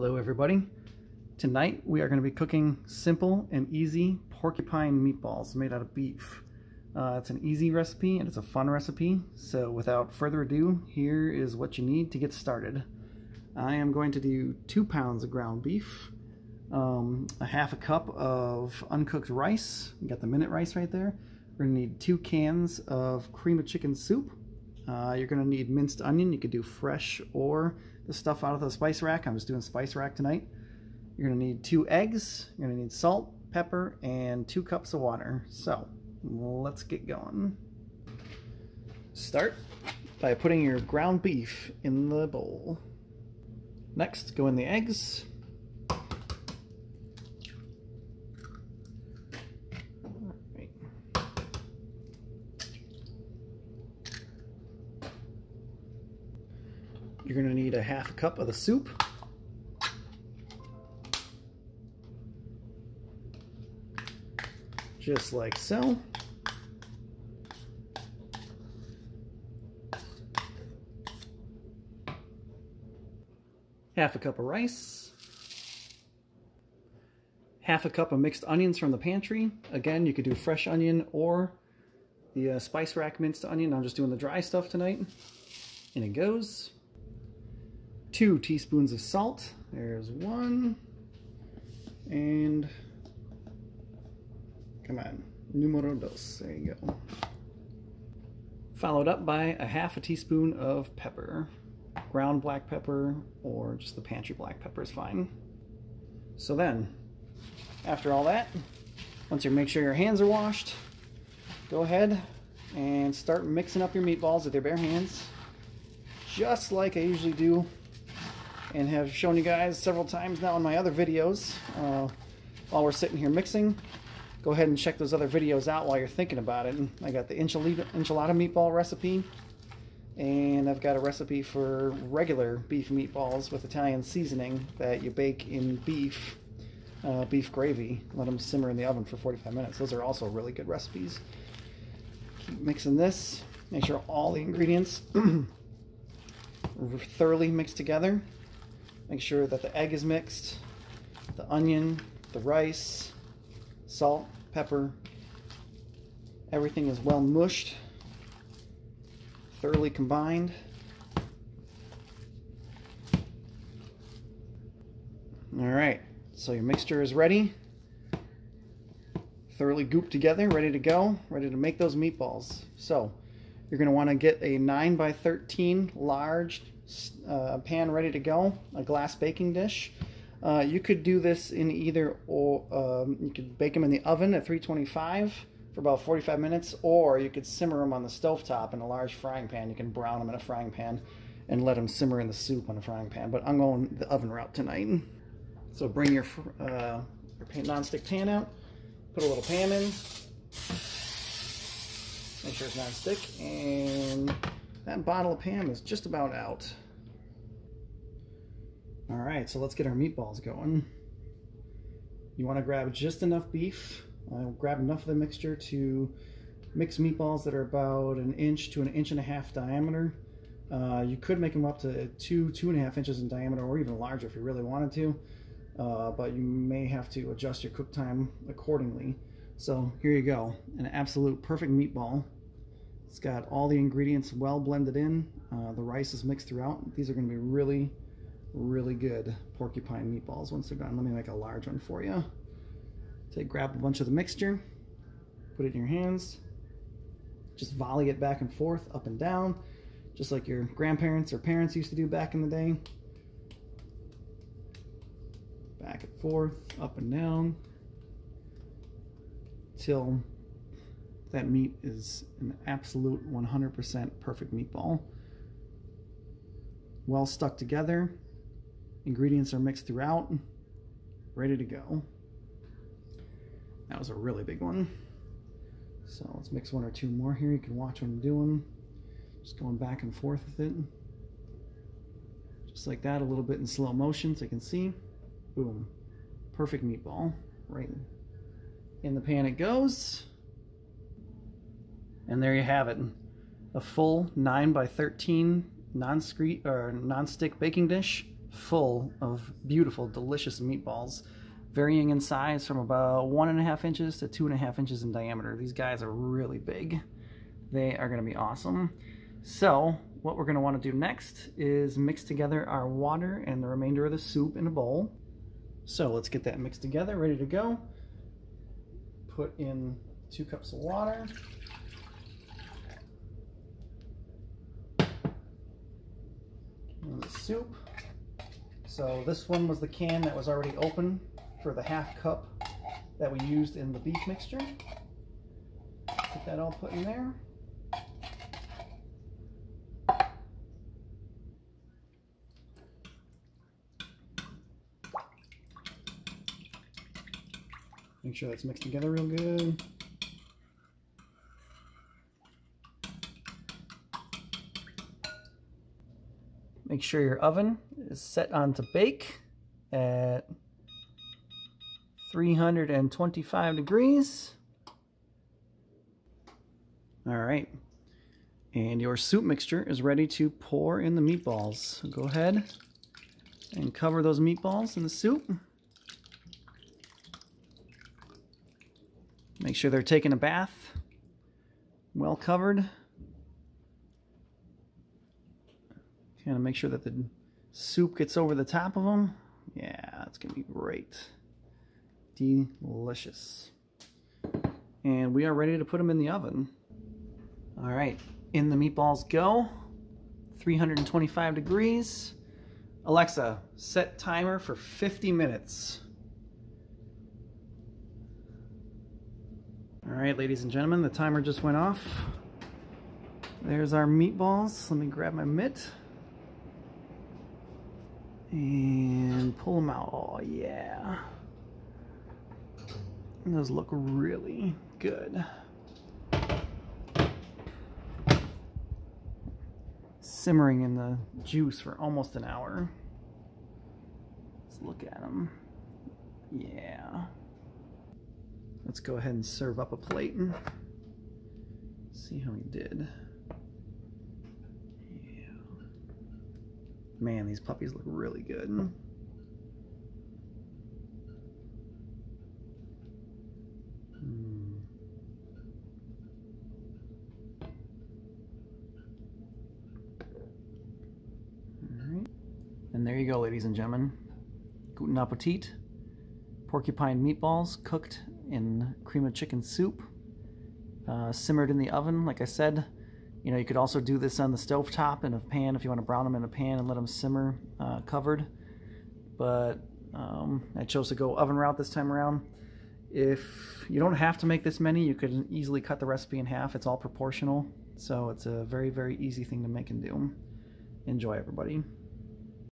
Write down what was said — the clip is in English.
Hello everybody. Tonight we are going to be cooking simple and easy porcupine meatballs made out of beef. Uh, it's an easy recipe and it's a fun recipe, so without further ado, here is what you need to get started. I am going to do two pounds of ground beef, um, a half a cup of uncooked rice, you got the minute rice right there. We're going to need two cans of cream of chicken soup. Uh, you're going to need minced onion, you could do fresh or the stuff out of the spice rack. I'm just doing spice rack tonight. You're going to need two eggs. You're going to need salt, pepper, and two cups of water. So let's get going. Start by putting your ground beef in the bowl. Next, go in the eggs. You're going to need a half a cup of the soup. Just like so. Half a cup of rice. Half a cup of mixed onions from the pantry. Again, you could do fresh onion or the uh, spice rack minced onion. I'm just doing the dry stuff tonight. And it goes two teaspoons of salt. There's one. And come on, numero dos. There you go. Followed up by a half a teaspoon of pepper. Ground black pepper or just the pantry black pepper is fine. So then, after all that, once you make sure your hands are washed, go ahead and start mixing up your meatballs with your bare hands, just like I usually do and have shown you guys several times now in my other videos uh, while we're sitting here mixing. Go ahead and check those other videos out while you're thinking about it. I got the enchilada, enchilada meatball recipe and I've got a recipe for regular beef meatballs with Italian seasoning that you bake in beef, uh, beef gravy. Let them simmer in the oven for 45 minutes. Those are also really good recipes. Keep mixing this. Make sure all the ingredients thoroughly mixed together. Make sure that the egg is mixed, the onion, the rice, salt, pepper, everything is well mushed, thoroughly combined. All right, so your mixture is ready, thoroughly gooped together, ready to go, ready to make those meatballs. So you're gonna wanna get a nine by 13 large uh, pan ready to go, a glass baking dish. Uh, you could do this in either, or um, you could bake them in the oven at 325 for about 45 minutes, or you could simmer them on the stove top in a large frying pan. You can brown them in a frying pan and let them simmer in the soup on a frying pan. But I'm going the oven route tonight. So bring your, uh, your non-stick pan out, put a little Pam in, make sure it's non-stick, and that bottle of Pam is just about out. All right, so let's get our meatballs going. You want to grab just enough beef. Uh, grab enough of the mixture to mix meatballs that are about an inch to an inch and a half diameter. Uh, you could make them up to two, two and a half inches in diameter or even larger if you really wanted to. Uh, but you may have to adjust your cook time accordingly. So here you go, an absolute perfect meatball. It's got all the ingredients well blended in. Uh, the rice is mixed throughout. These are going to be really, really good porcupine meatballs once they're done. Let me make a large one for you. Take, grab a bunch of the mixture, put it in your hands, just volley it back and forth, up and down, just like your grandparents or parents used to do back in the day. Back and forth, up and down, till that meat is an absolute 100% perfect meatball. Well stuck together. Ingredients are mixed throughout. Ready to go. That was a really big one. So let's mix one or two more here. You can watch what I'm doing. Just going back and forth with it. Just like that, a little bit in slow motion so you can see. Boom. Perfect meatball. Right in the pan it goes. And there you have it. A full 9 by 13 non-stick or non-stick baking dish full of beautiful, delicious meatballs, varying in size from about one and a half inches to two and a half inches in diameter. These guys are really big. They are going to be awesome. So what we're going to want to do next is mix together our water and the remainder of the soup in a bowl. So let's get that mixed together, ready to go. Put in two cups of water. And the soup. So this one was the can that was already open for the half cup that we used in the beef mixture. Get that all put in there. Make sure that's mixed together real good. Make sure your oven is set on to bake at 325 degrees. All right. And your soup mixture is ready to pour in the meatballs. So go ahead and cover those meatballs in the soup. Make sure they're taking a bath, well covered. Of make sure that the soup gets over the top of them. Yeah, it's to be great. Delicious. And we are ready to put them in the oven. All right, in the meatballs go. 325 degrees. Alexa, set timer for 50 minutes. All right, ladies and gentlemen, the timer just went off. There's our meatballs. Let me grab my mitt and pull them out. Oh, yeah. Those look really good. Simmering in the juice for almost an hour. Let's look at them. Yeah. Let's go ahead and serve up a plate and see how we did. Man, these puppies look really good. Mm. And there you go, ladies and gentlemen. Guten Appetit. Porcupine meatballs cooked in cream of chicken soup, uh, simmered in the oven, like I said. You know, you could also do this on the stove top in a pan if you want to brown them in a pan and let them simmer uh, covered. But um, I chose to go oven route this time around. If you don't have to make this many, you could easily cut the recipe in half. It's all proportional. So it's a very, very easy thing to make and do. Enjoy, everybody.